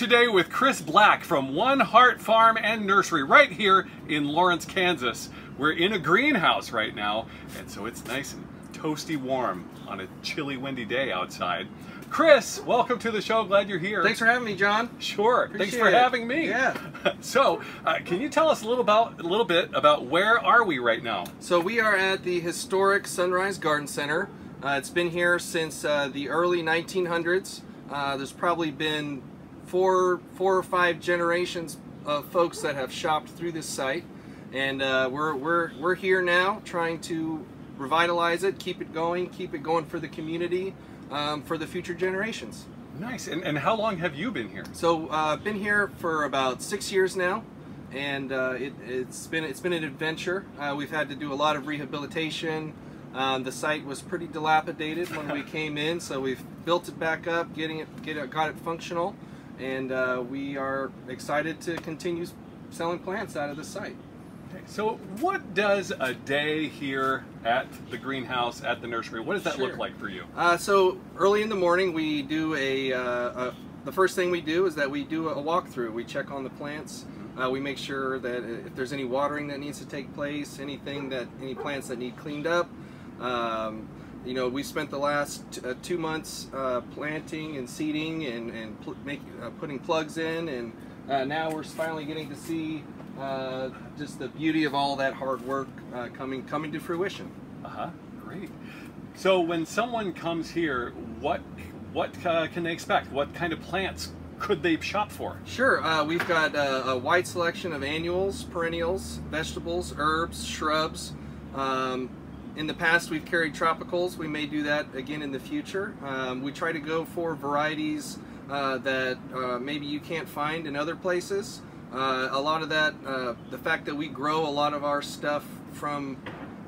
Today with Chris Black from One Heart Farm and Nursery right here in Lawrence, Kansas. We're in a greenhouse right now, and so it's nice and toasty warm on a chilly, windy day outside. Chris, welcome to the show. Glad you're here. Thanks for having me, John. Sure. Appreciate Thanks for it. having me. Yeah. so, uh, can you tell us a little about a little bit about where are we right now? So we are at the historic Sunrise Garden Center. Uh, it's been here since uh, the early 1900s. Uh, there's probably been four, four or five generations of folks that have shopped through this site, and uh, we're we're we're here now trying to revitalize it, keep it going, keep it going for the community, um, for the future generations. Nice. And, and how long have you been here? So uh, I've been here for about six years now, and uh, it, it's been it's been an adventure. Uh, we've had to do a lot of rehabilitation. Um, the site was pretty dilapidated when we came in, so we've built it back up, getting it, get it, got it functional, and uh, we are excited to continue selling plants out of the site. Okay, So, what does a day here at the greenhouse at the nursery? What does that look like for you? Uh, so early in the morning, we do a, uh, a. The first thing we do is that we do a walkthrough. We check on the plants. Uh, we make sure that if there's any watering that needs to take place, anything that any plants that need cleaned up. Um, you know, we spent the last uh, two months uh, planting and seeding and and pl- make, uh, putting plugs in, and uh, now we're finally getting to see uh, just the beauty of all that hard work uh, coming coming to fruition. Uh huh. Great. So, when someone comes here, what what uh, can they expect? What kind of plants could they shop for? Sure, uh, we've got uh, a wide selection of annuals, perennials, vegetables, herbs, shrubs. Um, in the past, we've carried tropicals. We may do that again in the future. Um, we try to go for varieties uh, that uh, maybe you can't find in other places. Uh, a lot of that, uh, the fact that we grow a lot of our stuff from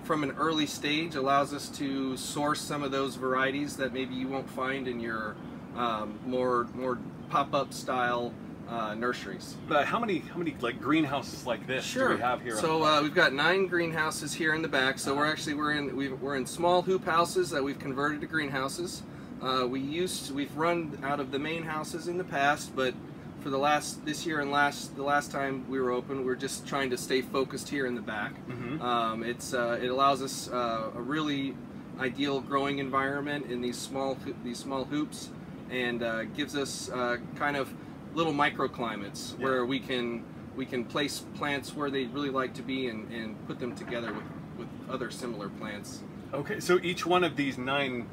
from an early stage allows us to source some of those varieties that maybe you won't find in your um, more more pop-up style uh, nurseries. But how many how many like greenhouses like this do we have here? So uh, we've got nine greenhouses here in the back. So we're actually we're in we've, we're in small hoop houses that we've converted to greenhouses. Uh, we used we've run out of the main houses in the past, but for the last this year and last the last time we were open, we are just trying to stay focused here in the back. Mhm. Um, it's uh, it allows us uh, a really ideal growing environment in these small these small hoops, and uh, gives us uh, kind of little microclimates Yeah. where we can we can place plants where they really like to be and, and put them together with, with other similar plants. Okay, so each one of these nine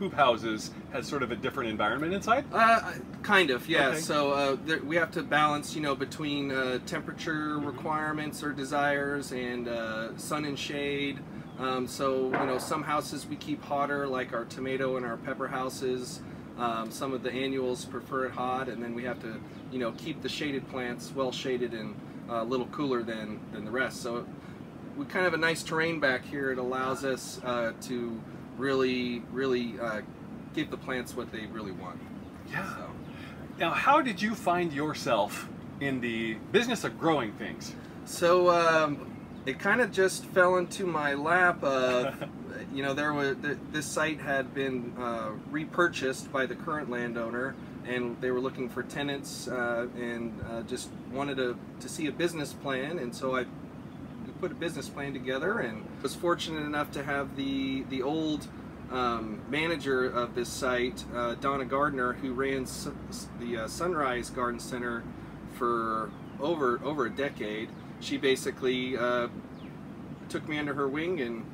hoop houses has sort of a different environment inside. Uh, kind of, yeah. Okay. So uh, there, we have to balance, you know, between uh, temperature Mm-hmm. requirements or desires and uh, sun and shade. Um, so you know, some houses we keep hotter, like our tomato and our pepper houses. Um, some of the annuals prefer it hot, and then we have to, you know, keep the shaded plants well shaded and uh, a little cooler than than the rest. So we kind of have a nice terrain back here. It allows us uh, to really, really uh, give the plants what they really want. Yeah. So, Now, how did you find yourself in the business of growing things? so um, it kind of just fell into my lap. Of, you know, there was this site had been uh, repurchased by the current landowner, and they were looking for tenants uh, and uh, just wanted to, to see a business plan. And so I put a business plan together, and was fortunate enough to have the the old. Um, manager of this site, uh, Donna Gardner, who ran the uh, Sunrise Garden Center for over over a decade. She basically uh, took me under her wing and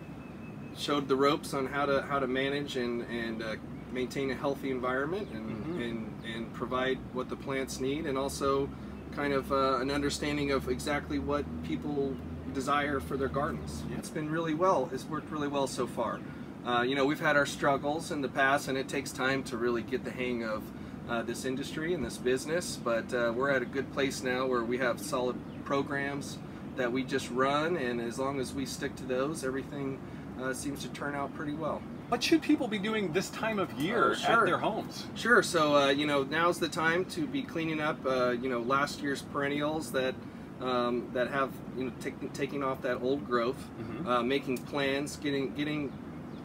showed the ropes on how to how to manage and and uh, maintain a healthy environment and, Mhm. and and provide what the plants need and also kind of uh, an understanding of exactly what people desire for their gardens. Yeah. It's been really well. It's worked really well so far. Uh, you know, we've had our struggles in the past, and it takes time to really get the hang of uh, this industry and this business. But uh, we're at a good place now where we have solid programs that we just run, and as long as we stick to those, everything uh, seems to turn out pretty well. What should people be doing this time of year Oh, sure. at their homes? Sure. So uh, you know, now's the time to be cleaning up. Uh, you know, last year's perennials that um, that have you know taking taking off that old growth, Mhm. uh, making plans, getting getting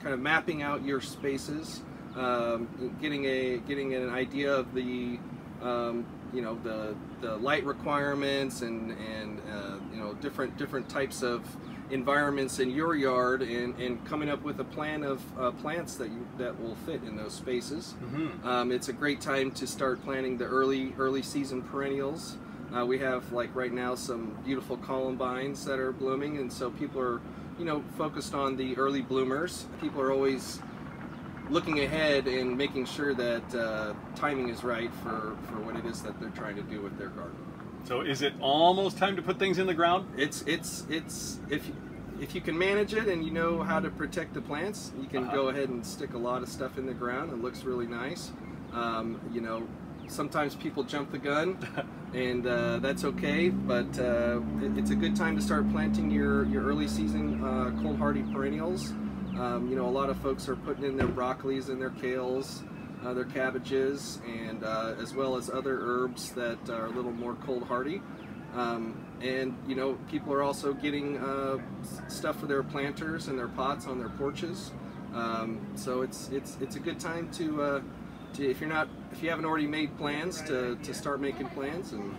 kind of mapping out your spaces, um, getting a getting an idea of the um, you know the the light requirements and and uh, you know different different types of environments in your yard and, and coming up with a plan of uh, plants that you that will fit in those spaces. Mm-hmm. Um, it's a great time to start planting the early early season perennials. Uh, we have like right now some beautiful columbines that are blooming, and so people are you know focused on the early bloomers. People are always looking ahead and making sure that uh, timing is right for, for what it is that they're trying to do with their garden. So is it almost time to put things in the ground? It's it's it's if you, if you can manage it and you know how to protect the plants, you can Uh-huh. go ahead and stick a lot of stuff in the ground. It looks really nice. Um, you know, sometimes people jump the gun, and uh, that's okay. But uh, it- it's a good time to start planting your your early season uh, cold hardy perennials. Um, you know, a lot of folks are putting in their broccolis and their kales, their cabbages, and uh, as well as other herbs that are a little more cold hardy. Um, and you know, people are also getting uh, stuff for their planters and their pots on their porches. Um, so it's it's it's a good time to, uh, to if you're not if you haven't already made plans to, to start making plans and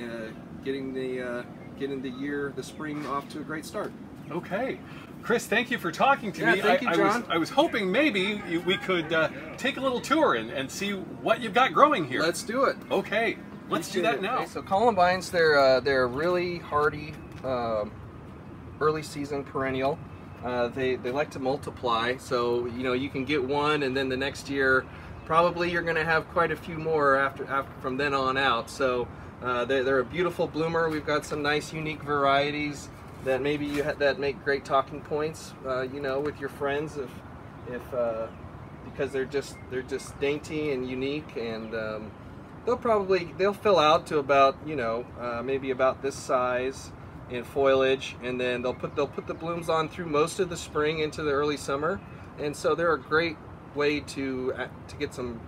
uh, getting the uh, getting the year the spring off to a great start. Okay. Chris, thank you for talking to Yeah, me. thank I, you, I John. was, I was hoping maybe you, we could uh, take a little tour and, and see what you've got growing here. Let's do it. okay, let's do that now. Okay, so columbines, they're uh, they're really hardy, um, early season perennial. Uh, they they like to multiply, so you know you can get one, and then the next year, probably you're going to have quite a few more after, after from then on out. So uh, they're, they're a beautiful bloomer. We've got some nice, unique varieties that maybe you ha- that make great talking points. Uh, you know, with your friends if if uh, because they're just they're just dainty and unique and um, they'll probably they'll fill out to about you know uh, maybe about this size in foliage and then they'll put they'll put the blooms on through most of the spring into the early summer and so they're a great way to uh, to get some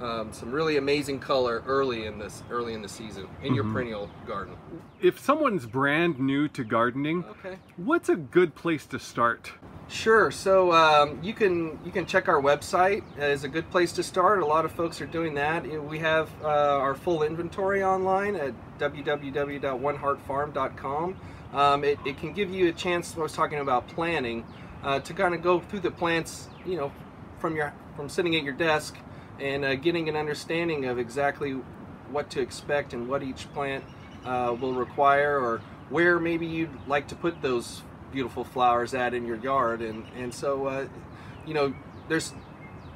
um, some really amazing color early in this early in the season in your Mhm. perennial garden If someone's brand new to gardening, okay what's a good place to start? Sure. So um, you can you can check our website is a good place to start. A lot of folks are doing that. We have uh, our full inventory online at www.oneheartfarm.com. Um, it, it can give you a chance. I was talking about planning uh, to kind of go through the plants. You know, from your from sitting at your desk and uh, getting an understanding of exactly what to expect and what each plant uh, will require or where maybe you'd like to put those beautiful flowers at in your yard. And and so uh, you know there's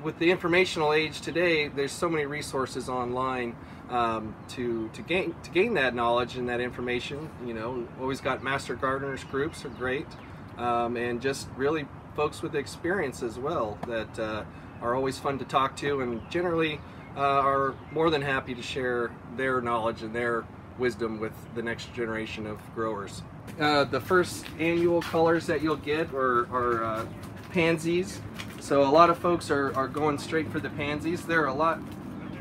with the informational age today there's so many resources online um, to to gain to gain that knowledge and that information. You know always got master gardeners groups are great um, and just really folks with experience as well that uh, are always fun to talk to and generally uh, are more than happy to share their knowledge and their wisdom with the next generation of growers. Uh, the first annual colors that you'll get are, are uh, pansies. So a lot of folks are, are going straight for the pansies. They're a lot,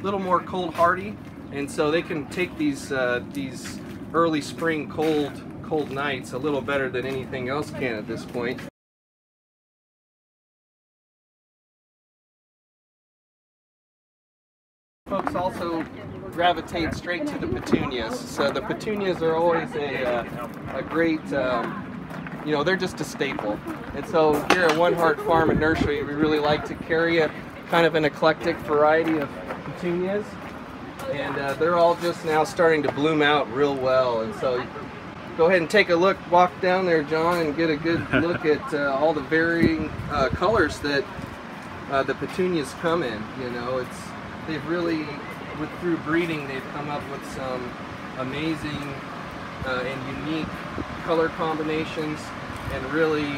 little more cold hardy, and so they can take these uh, these early spring cold cold nights a little better than anything else can at this point. Folks also gravitate straight to the petunias. So the petunias are always a, uh, a great, um, you know, they're just a staple. And so here at One Heart Farm and Nursery, we really like to carry a kind of an eclectic variety of petunias. And uh, they're all just now starting to bloom out real well. And so go ahead and take a look, walk down there, John, and get a good look at uh, all the varying uh, colors that uh, the petunias come in. You know, it's they've really, with through breeding, they've come up with some amazing uh, and unique color combinations, and really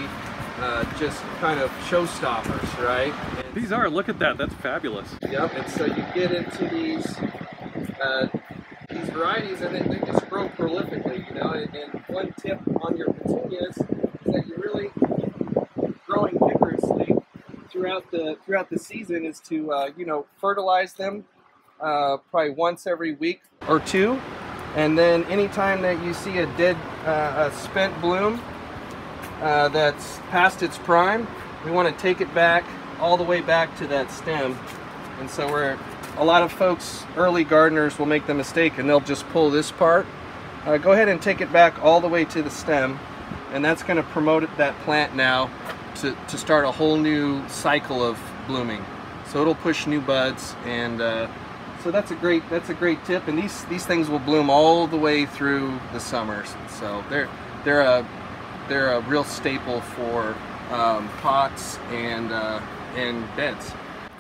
uh, just kind of showstoppers, right? And, These are, look at that, that's fabulous. Yep, and so you get into these uh, these varieties, and they, they just grow prolifically, you know. And, and one tip on your petunias is that you really throughout the throughout the season is to uh, you know fertilize them uh, probably once every week or two, and then anytime that you see a dead uh, a spent bloom uh, that's past its prime, we want to take it back all the way back to that stem, and so we're a lot of folks, early gardeners, will make the mistake and they'll just pull this part. Uh, go ahead and take it back all the way to the stem, and that's going to promote that plant now to, to start a whole new cycle of blooming. So it'll push new buds, and uh, so that's a great that's a great tip. And these these things will bloom all the way through the summers. So they're they're a they're a real staple for um, pots and uh, and beds.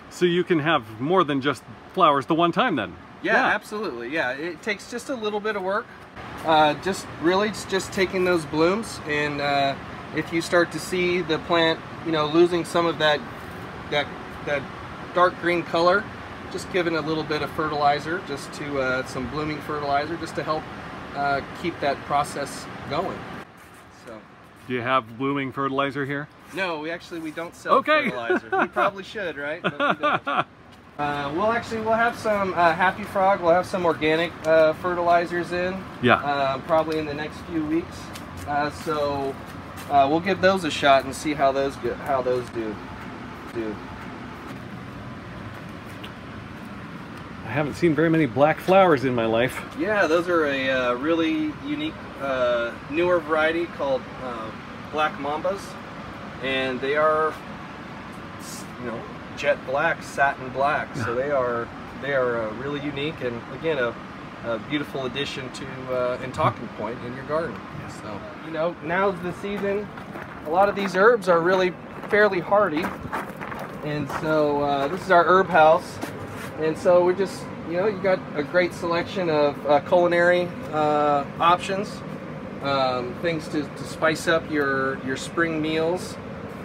So you can have more than just flowers the one time then. Yeah, yeah, absolutely. Yeah, it takes just a little bit of work. Uh, just really just taking those blooms and uh, if you start to see the plant, you know, losing some of that that that dark green color, just giving a little bit of fertilizer, just to uh, some blooming fertilizer, just to help uh, keep that process going. So. Do you have blooming fertilizer here? No, we actually we don't sell okay. fertilizer. we probably should, right? We uh, we'll actually we'll have some uh, Happy Frog. We'll have some organic uh, fertilizers in. Yeah. Uh, probably in the next few weeks. Uh, so uh, we'll give those a shot and see how those get how those do. Do. I haven't seen very many black flowers in my life. Yeah, those are a really unique newer variety called Black Mambas and they are, you know, jet black, satin black. So they are they are uh, really unique and again a, a beautiful addition to uh, and talking point in your garden. So you know now's the season. A lot of these herbs are really fairly hardy, and so uh, this is our herb house. And so we're just you know you got a great selection of uh, culinary uh, options. Um, things to, to spice up your your spring meals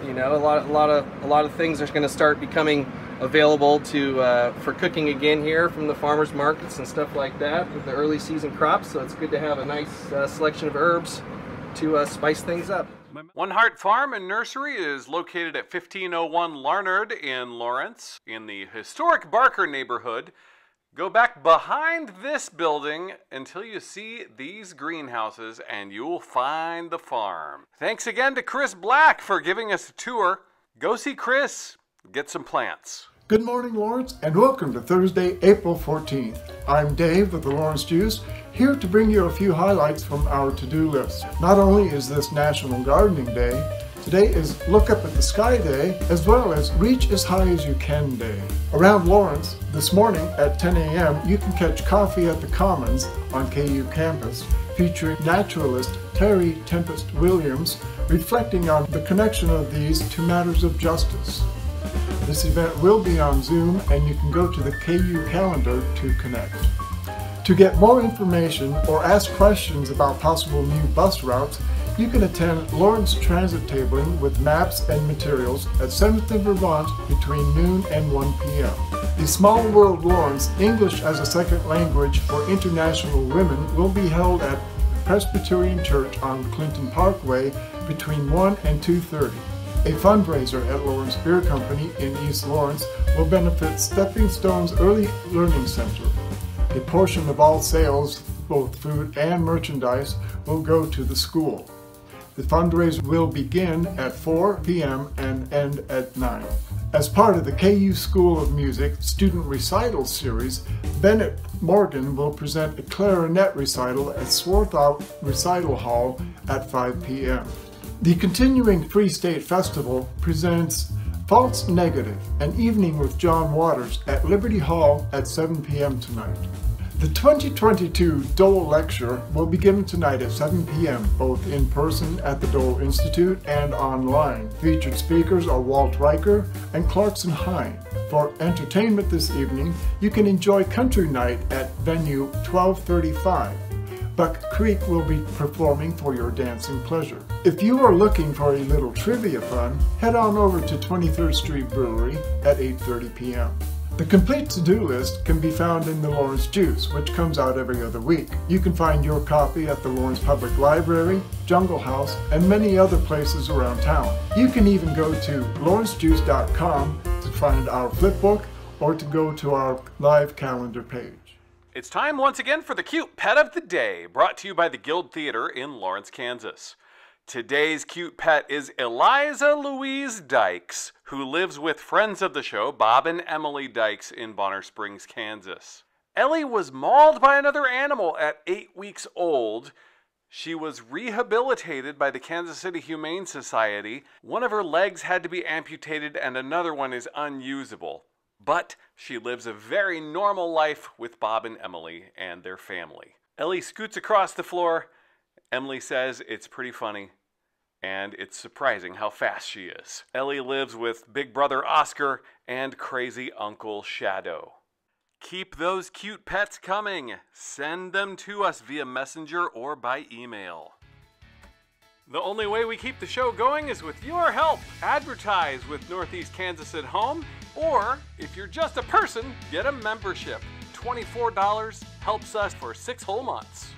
you know, a lot, a lot of, a lot of things are going to start becoming available to uh, for cooking again here from the farmers markets and stuff like that with the early season crops. So it's good to have a nice uh, selection of herbs to uh, spice things up. One Heart Farm and Nursery is located at 1501 Learnard in Lawrence in the historic Barker neighborhood. Go back behind this building until you see these greenhouses and you'll find the farm. Thanks again to Chris Black for giving us a tour. Go see Chris, get some plants. Good morning, Lawrence, and welcome to Thursday, April 14th. I'm Dave with the Lawrence Juice, here to bring you a few highlights from our to-do list. Not only is this National Gardening Day, Today is Look Up at the Sky Day, as well as Reach as High as You Can Day. Around Lawrence, this morning at 10 a.m., you can catch Coffee at the Commons on KU campus, featuring naturalist Terry Tempest Williams, reflecting on the connection of these to matters of justice. This event will be on Zoom, and you can go to the KU calendar to connect. To get more information or ask questions about possible new bus routes, you can attend Lawrence Transit Tabling with maps and materials at 7th and Vermont between noon and 1 p.m. The Small World Lawrence English as a Second Language for International Women will be held at Presbyterian Church on Clinton Parkway between 1 and 2.30. A fundraiser at Lawrence Beer Company in East Lawrence will benefit Stepping Stones Early Learning Center. A portion of all sales, both food and merchandise, will go to the school. The fundraiser will begin at 4 p.m. and end at 9. As part of the KU School of Music Student Recital Series, Bennett Morgan will present a clarinet recital at Swarthout Recital Hall at 5 p.m. The continuing Free State Festival presents False Negative, an evening with John Waters at Liberty Hall at 7 p.m. tonight. The 2022 Dole Lecture will be given tonight at 7 p.m., both in person at the Dole Institute and online. Featured speakers are Walt Riker and Clarkson Hine. For entertainment this evening, you can enjoy Country Night at venue 1235. Buck Creek will be performing for your dancing pleasure. If you are looking for a little trivia fun, head on over to 23rd Street Brewery at 8.30 p.m. The complete to-do list can be found in the Lawrence Juice, which comes out every other week. You can find your copy at the Lawrence Public Library, Jungle House, and many other places around town. You can even go to lawrencejuice.com to find our flipbook or to go to our live calendar page. It's time once again for the cute pet of the day, brought to you by the Guild Theater in Lawrence, Kansas. Today's cute pet is Eliza Louise Dykes, who lives with friends of the show, Bob and Emily Dykes, in Bonner Springs, Kansas. Ellie was mauled by another animal at eight weeks old. She was rehabilitated by the Kansas City Humane Society. One of her legs had to be amputated, and another one is unusable. But she lives a very normal life with Bob and Emily and their family. Ellie scoots across the floor. Emily says it's pretty funny and it's surprising how fast she is. Ellie lives with big brother Oscar and crazy uncle Shadow. Keep those cute pets coming. Send them to us via messenger or by email. The only way we keep the show going is with your help. Advertise with Northeast Kansas at Home, or if you're just a person, get a membership. $24 helps us for six whole months.